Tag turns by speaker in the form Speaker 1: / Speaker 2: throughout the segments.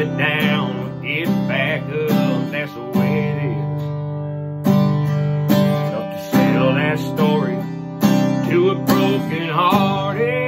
Speaker 1: Get down, get back up, that's the way it is. Enough to sell that story to a broken hearted.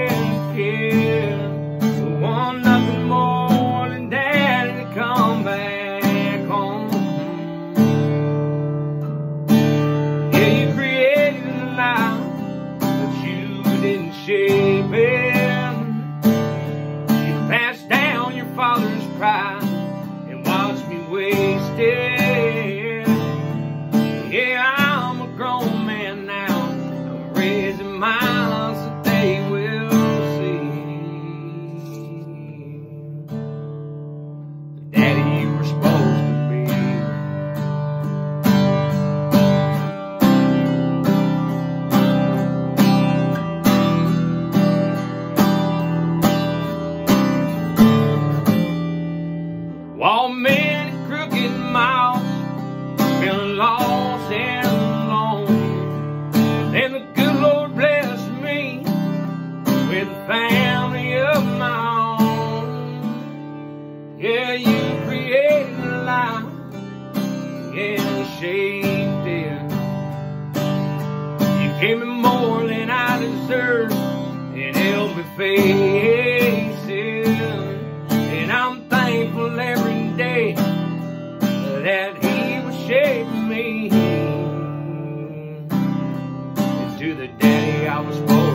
Speaker 1: Yeah, you created life and shaped it. You gave me more than I deserve and helped me face it. And I'm thankful every day that He was shaping me into the day I was born.